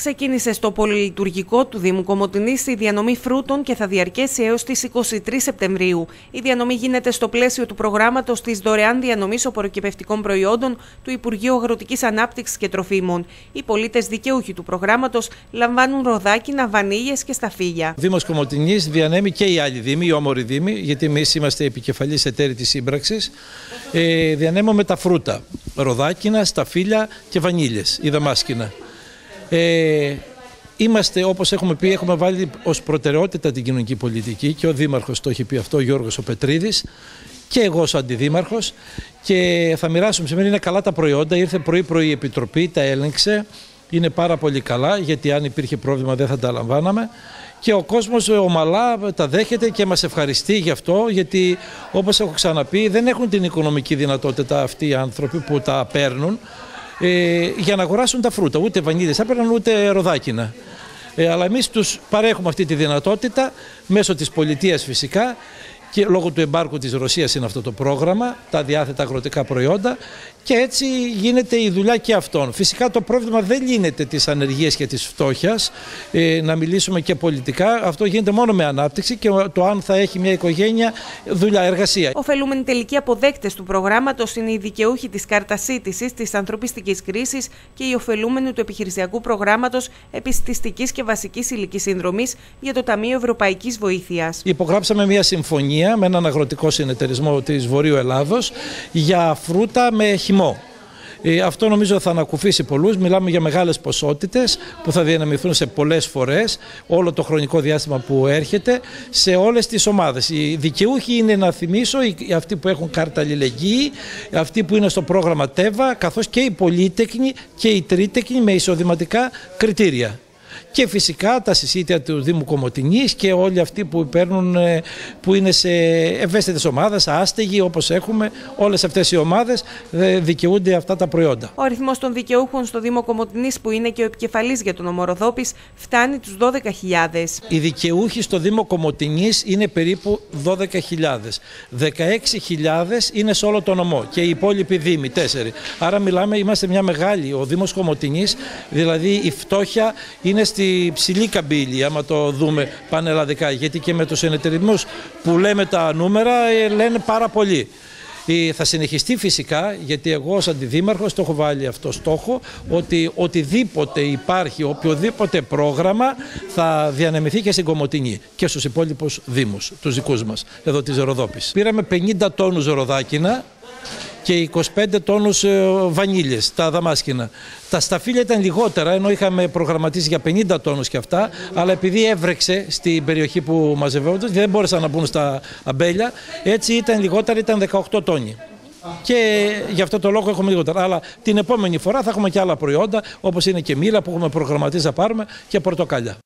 Ξεκίνησε στο πολυλειτουργικό του Δήμου Κομωτινής η διανομή φρούτων και θα διαρκέσει έως τις 23 Σεπτεμβρίου. Η διανομή γίνεται στο πλαίσιο του προγράμματος της δωρεάν διανομής οποροκυπευτικών προϊόντων του Υπουργείου Αγροτικής Ανάπτυξης και Τροφίμων. Οι πολίτες δικαιούχοι του προγράμματος λαμβάνουν ροδάκινα, βανίλιες και σταφύλια. Ο Δήμος Κομωτινής διανέμει και οι άλλοι Δήμοι, οι όμοροι Δήμοι, γιατί εμείς είμαστε επικεφαλής εταίροι της σύμπραξης. Ε, διανέμουμε τα φρούτα. Ροδάκινα, σταφύλια και βανίλιες, ή δαμάσκηνα. Ε, είμαστε, όπως έχουμε πει, έχουμε βάλει ως προτεραιότητα την κοινωνική πολιτική και ο Δήμαρχος το έχει πει αυτό, ο Γιώργος ο Πετρίδης και εγώ ως Αντιδήμαρχος. Και θα μοιράσουμε σήμερα, είναι καλά τα προϊόντα, ήρθε πρωί-πρωί η Επιτροπή, τα έλεγξε, είναι πάρα πολύ καλά γιατί αν υπήρχε πρόβλημα δεν θα τα λαμβάναμε. Και ο κόσμος ομαλά τα δέχεται και μας ευχαριστεί γι' αυτό γιατί όπως έχω ξαναπεί δεν έχουν την οικονομική δυνατότητα αυτοί οι άνθρωποι που τα παίρνουν ε, για να αγοράσουν τα φρούτα. Ούτε βανίδες έπαιρναν ούτε ροδάκινα. Ε, αλλά εμείς τους παρέχουμε αυτή τη δυνατότητα μέσω της πολιτείας φυσικά και λόγω του εμπάρκου της Ρωσίας είναι αυτό το πρόγραμμα, τα διάθετα αγροτικά προϊόντα και έτσι γίνεται η δουλειά και αυτών. Φυσικά το πρόβλημα δεν λύνεται της ανεργίας και της φτώχειας, ε, να μιλήσουμε και πολιτικά, αυτό γίνεται μόνο με ανάπτυξη και το αν θα έχει μια οικογένεια δουλειά, εργασία. Οφελούμενοι τελικοί αποδέκτες του προγράμματος είναι οι δικαιούχοι της κάρτας σύντησης, της ανθρωπιστικής κρίσης και οι ωφελούμενοι του επιχειρησιακού προγράμματος επιστηστικής και βασικής υλικής συνδρομής για το Ταμείο Ευρωπαϊκής Βοήθειας. Υπογράψαμε μια συμφωνία με έναν αγροτικό συνεταιρισμό της Βορείου Ελλάδος για φρούτα με χυμό. Ε, αυτό νομίζω θα ανακουφίσει πολλούς. Μιλάμε για μεγάλες ποσότητες που θα διανεμηθούν σε πολλές φορές όλο το χρονικό διάστημα που έρχεται σε όλες τις ομάδες. Οι δικαιούχοι είναι να θυμίσω αυτοί που έχουν κάρτα αλληλεγγύη, αυτοί που είναι στο πρόγραμμα ΤΕΒΑ καθώς και οι πολύτεκνοι και οι τρίτεκνοι με εισοδηματικά κριτήρια και φυσικά τα συσίτια του Δήμου Κομωτινής και όλοι αυτοί που παίρνουν, ε, που είναι σε ευαίσθητες ομάδες, άστεγοι όπως έχουμε, όλες αυτές οι ομάδες ε, δικαιούνται αυτά τα προϊόντα. Ο αριθμός των δικαιούχων στο Δήμο Κομωτινής που είναι και ο επικεφαλής για τον Ομοροδόπης φτάνει τους 12.000. Οι δικαιούχοι στο Δήμο Κομωτινής είναι περίπου 12.000. 16.000 είναι σε όλο το νομό και οι υπόλοιποι δήμοι, τέσσερι. Άρα μιλάμε, είμαστε μια μεγάλη, ο Δήμος Κομωτινής, δηλαδή η φτώχεια είναι στη στη ψηλή καμπύλη, άμα το δούμε πανελλαδικά. Γιατί και με τους ενεταιρισμούς που λέμε τα νούμερα ε, λένε πάρα πολύ. Ε, θα συνεχιστεί φυσικά, γιατί εγώ ως αντιδήμαρχος το έχω βάλει αυτό στόχο, ότι οτιδήποτε υπάρχει, οποιοδήποτε πρόγραμμα θα διανεμηθεί και στην Κομωτινή και στους υπόλοιπους δήμους, τους δικούς μας, εδώ της Ροδόπης. Πήραμε 50 τόνους ροδάκινα, και 25 τόνους ε, βανίλιες, τα δαμάσκηνα. Τα σταφύλια ήταν λιγότερα, ενώ είχαμε προγραμματίσει για 50 τόνους και αυτά, αλλά επειδή έβρεξε στην περιοχή που μαζευόταν, δεν μπόρεσαν να μπουν στα αμπέλια, έτσι ήταν λιγότερα, ήταν 18 τόνοι. Και γι' αυτό το λόγο έχουμε λιγότερα. Αλλά την επόμενη φορά θα έχουμε και άλλα προϊόντα, όπως είναι και μήλα που έχουμε προγραμματίσει να πάρουμε και πορτοκάλια.